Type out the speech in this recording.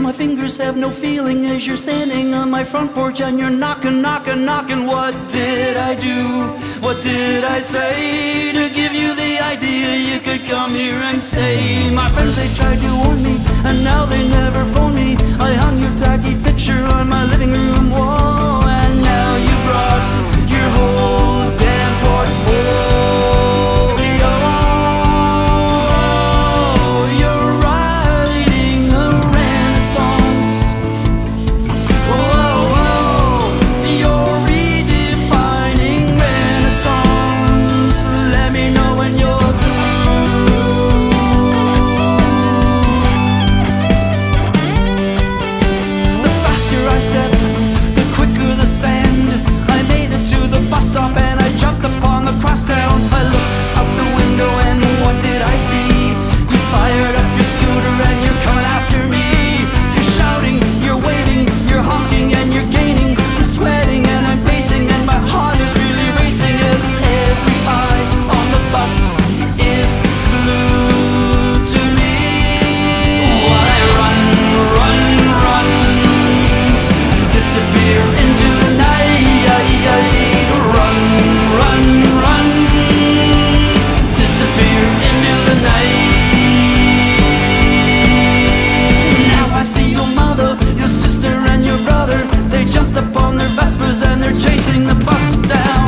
my fingers have no feeling as you're standing on my front porch and you're knocking, knocking, knocking. What did I do? What did I say to give you the idea you could come here and stay? My friends, they tried to warn me, and now upon their vespers and they're chasing the bus down.